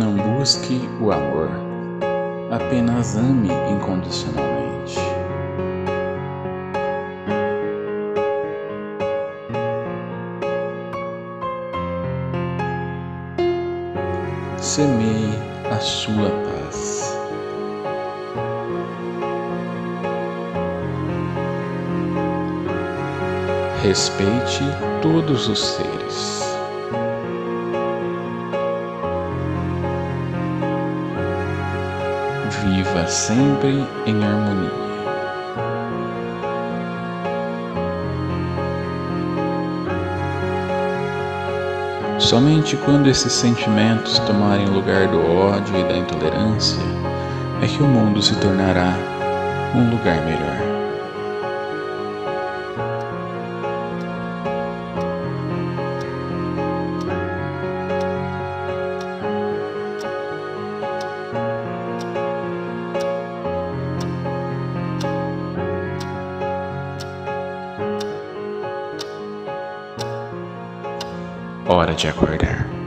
Não busque o amor, apenas ame incondicionalmente. Semeie a sua paz. Respeite todos os seres. Viva sempre em harmonia. Somente quando esses sentimentos tomarem lugar do ódio e da intolerância é que o mundo se tornará um lugar melhor. or the jack right there.